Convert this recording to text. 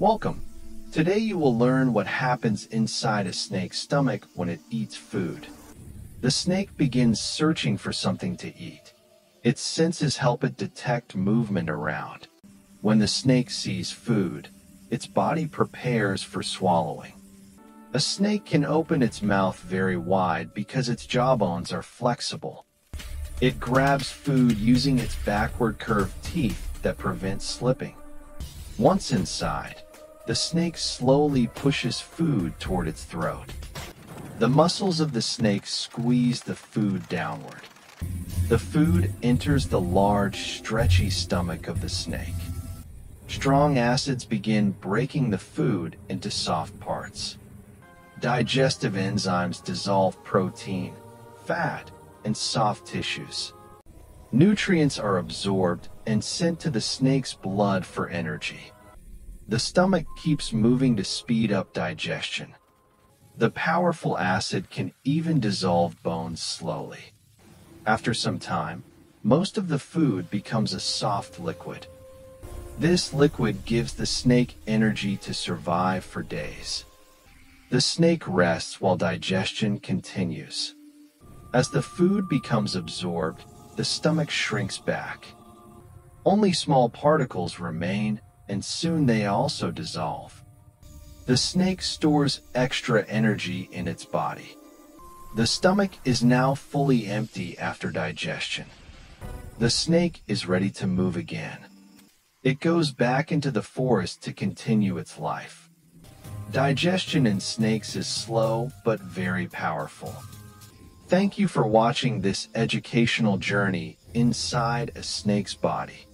Welcome. Today you will learn what happens inside a snake's stomach when it eats food. The snake begins searching for something to eat. Its senses help it detect movement around. When the snake sees food, its body prepares for swallowing. A snake can open its mouth very wide because its jawbones are flexible. It grabs food using its backward curved teeth that prevent slipping. Once inside, the snake slowly pushes food toward its throat. The muscles of the snake squeeze the food downward. The food enters the large, stretchy stomach of the snake. Strong acids begin breaking the food into soft parts. Digestive enzymes dissolve protein, fat, and soft tissues. Nutrients are absorbed and sent to the snake's blood for energy. The stomach keeps moving to speed up digestion. The powerful acid can even dissolve bones slowly. After some time, most of the food becomes a soft liquid. This liquid gives the snake energy to survive for days. The snake rests while digestion continues. As the food becomes absorbed, the stomach shrinks back. Only small particles remain, and soon they also dissolve. The snake stores extra energy in its body. The stomach is now fully empty after digestion. The snake is ready to move again. It goes back into the forest to continue its life. Digestion in snakes is slow but very powerful. Thank you for watching this educational journey inside a snake's body.